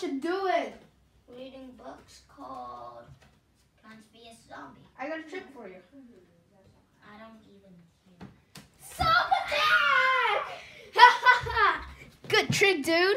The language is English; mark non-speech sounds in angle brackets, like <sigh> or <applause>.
what you doing? Reading books called Plants vs Zombie. I got a trick for you. I don't even care. Sock <laughs> attack! Good trick, dude.